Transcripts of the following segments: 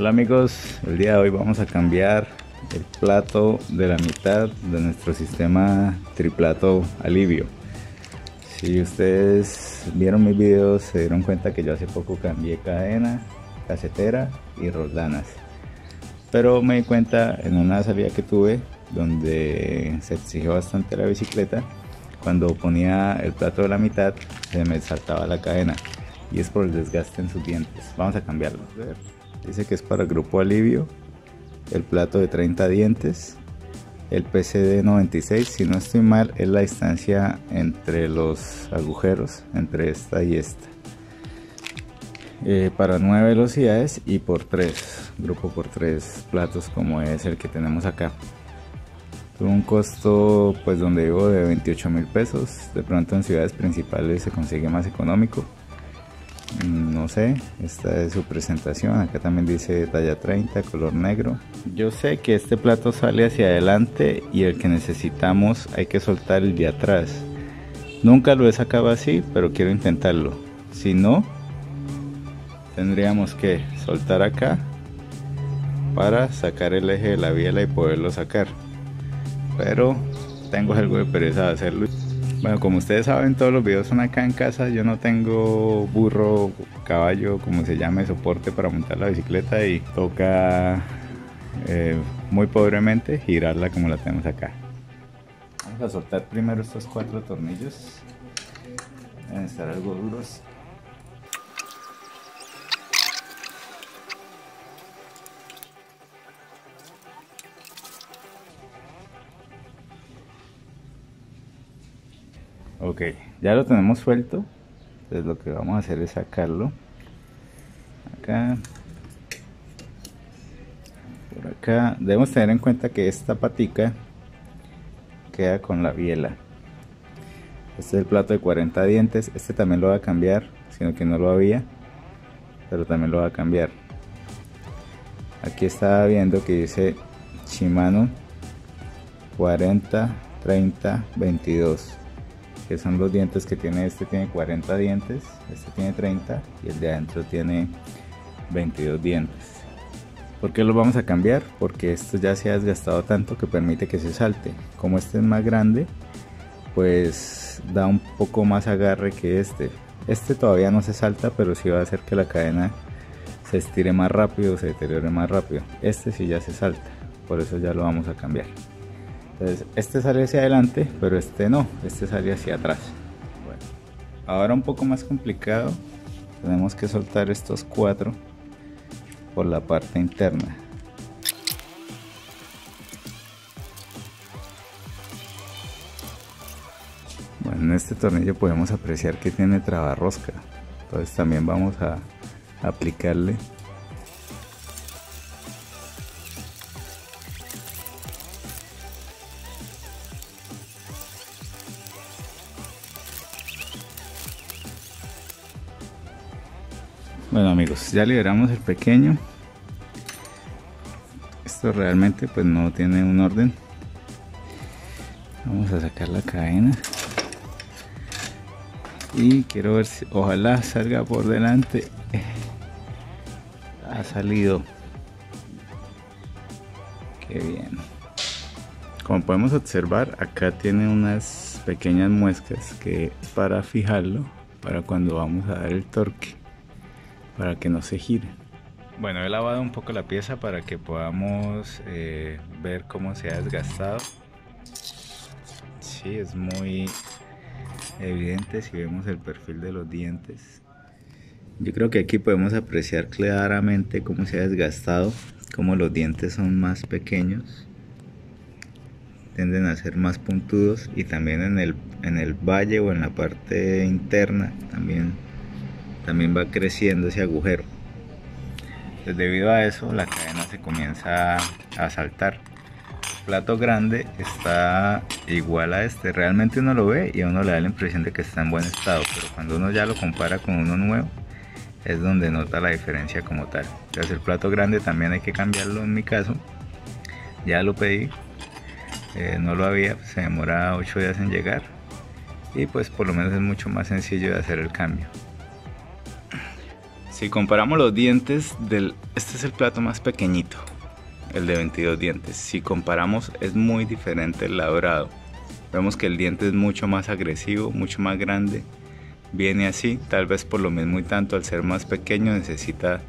Hola amigos, el día de hoy vamos a cambiar el plato de la mitad de nuestro sistema triplato alivio. Si ustedes vieron mis videos se dieron cuenta que yo hace poco cambié cadena, casetera y roldanas. Pero me di cuenta en una salida que tuve donde se exigió bastante la bicicleta, cuando ponía el plato de la mitad se me saltaba la cadena y es por el desgaste en sus dientes. Vamos a cambiarlo. Dice que es para grupo alivio. El plato de 30 dientes. El PCD 96, si no estoy mal, es la distancia entre los agujeros, entre esta y esta. Eh, para 9 velocidades y por 3, grupo por 3 platos como es el que tenemos acá. Tuvo un costo pues donde vivo de 28 mil pesos, de pronto en ciudades principales se consigue más económico no sé, esta es su presentación, acá también dice talla 30, color negro. Yo sé que este plato sale hacia adelante y el que necesitamos hay que soltar el de atrás. Nunca lo he sacado así, pero quiero intentarlo. Si no, tendríamos que soltar acá para sacar el eje de la biela y poderlo sacar. Pero tengo algo de pereza de hacerlo. Bueno, como ustedes saben, todos los videos son acá en casa. Yo no tengo burro, caballo, como se llame, soporte para montar la bicicleta y toca eh, muy pobremente girarla como la tenemos acá. Vamos a soltar primero estos cuatro tornillos. Deben estar algo duros. Ok ya lo tenemos suelto. Entonces lo que vamos a hacer es sacarlo. Acá. Por acá. Debemos tener en cuenta que esta patica queda con la biela. Este es el plato de 40 dientes. Este también lo va a cambiar sino que no lo había pero también lo va a cambiar. Aquí estaba viendo que dice Shimano 40 30 22 que son los dientes que tiene este tiene 40 dientes este tiene 30 y el de adentro tiene 22 dientes ¿Por qué los vamos a cambiar? Porque esto ya se ha desgastado tanto que permite que se salte. Como este es más grande, pues da un poco más agarre que este. Este todavía no se salta, pero sí va a hacer que la cadena se estire más rápido, se deteriore más rápido. Este sí ya se salta, por eso ya lo vamos a cambiar. Entonces, este sale hacia adelante, pero este no, este sale hacia atrás. Bueno, ahora un poco más complicado, tenemos que soltar estos cuatro por la parte interna. Bueno, en este tornillo podemos apreciar que tiene trabarrosca, entonces también vamos a aplicarle Bueno amigos, ya liberamos el pequeño. Esto realmente pues no tiene un orden. Vamos a sacar la cadena. Y quiero ver si ojalá salga por delante. Ha salido. Qué bien. Como podemos observar, acá tiene unas pequeñas muescas que para fijarlo para cuando vamos a dar el torque para que no se gire. Bueno, he lavado un poco la pieza para que podamos eh, ver cómo se ha desgastado. Sí, es muy evidente si vemos el perfil de los dientes. Yo creo que aquí podemos apreciar claramente cómo se ha desgastado, cómo los dientes son más pequeños, tienden a ser más puntudos y también en el, en el valle o en la parte interna también también va creciendo ese agujero. Pues debido a eso la cadena se comienza a saltar. El plato grande está igual a este, realmente uno lo ve y a uno le da la impresión de que está en buen estado, pero cuando uno ya lo compara con uno nuevo es donde nota la diferencia como tal. Entonces el plato grande también hay que cambiarlo en mi caso, ya lo pedí, eh, no lo había, se demora 8 días en llegar y pues por lo menos es mucho más sencillo de hacer el cambio. Si comparamos los dientes del... Este es el plato más pequeñito, el de 22 dientes. Si comparamos es muy diferente el labrado. Vemos que el diente es mucho más agresivo, mucho más grande. Viene así, tal vez por lo mismo y tanto al ser más pequeño necesita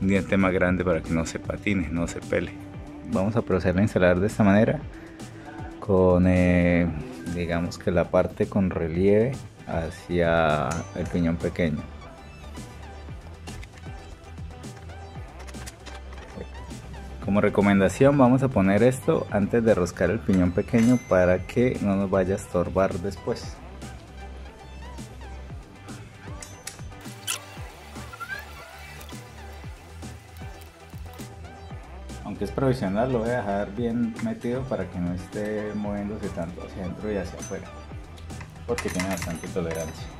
un diente más grande para que no se patine, no se pele. Vamos a proceder a instalar de esta manera con eh, digamos que la parte con relieve hacia el piñón pequeño. Como recomendación vamos a poner esto antes de roscar el piñón pequeño para que no nos vaya a estorbar después. aunque es provisional lo voy a dejar bien metido para que no esté moviéndose tanto hacia adentro y hacia afuera porque tiene bastante tolerancia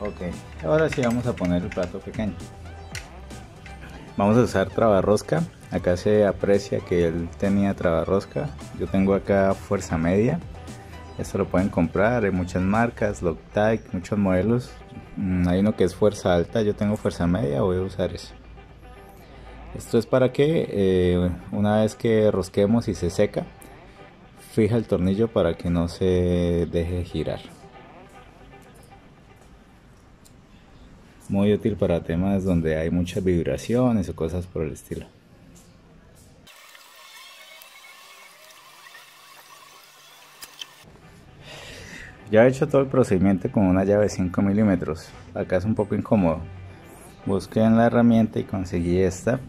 ok ahora sí vamos a poner el plato pequeño vamos a usar rosca acá se aprecia que él tenía rosca yo tengo acá fuerza media esto lo pueden comprar, hay muchas marcas, Loctite, muchos modelos. Mm, hay uno que es fuerza alta, yo tengo fuerza media, voy a usar eso. Esto es para que eh, una vez que rosquemos y se seca, fija el tornillo para que no se deje girar. Muy útil para temas donde hay muchas vibraciones o cosas por el estilo. Ya he hecho todo el procedimiento con una llave de 5 milímetros. Acá es un poco incómodo. Busqué en la herramienta y conseguí esta.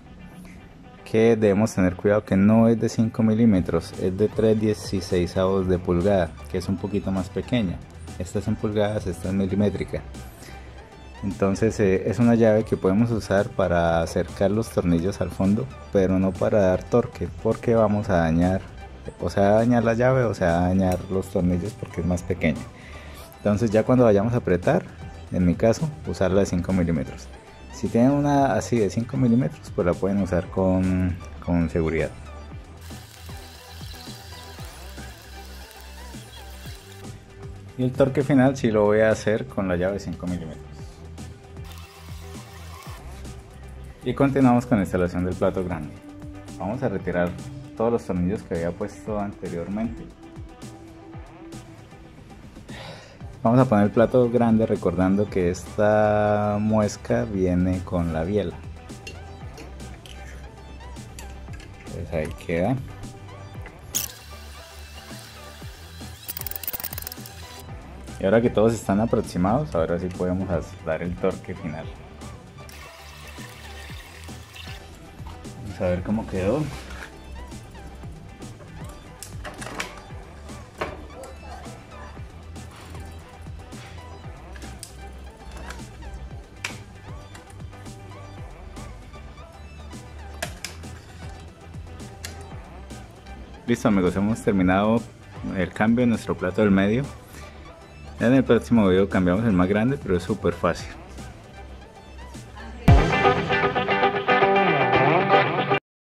Que debemos tener cuidado que no es de 5 milímetros, es de 3,16 de pulgada, que es un poquito más pequeña. Esta es en pulgadas, esta es milimétrica. Entonces eh, es una llave que podemos usar para acercar los tornillos al fondo, pero no para dar torque, porque vamos a dañar o sea dañar la llave o sea dañar los tornillos porque es más pequeña. Entonces ya cuando vayamos a apretar en mi caso usarla de 5 milímetros. Si tienen una así de 5 milímetros pues la pueden usar con, con seguridad. Y el torque final si lo voy a hacer con la llave de 5 milímetros y continuamos con la instalación del plato grande vamos a retirar todos los tornillos que había puesto anteriormente. Vamos a poner el plato grande recordando que esta muesca viene con la biela. Pues ahí queda. Y ahora que todos están aproximados, ahora sí podemos dar el torque final. Vamos a ver cómo quedó. Listo amigos, hemos terminado el cambio de nuestro plato del medio. En el próximo video cambiamos el más grande, pero es súper fácil.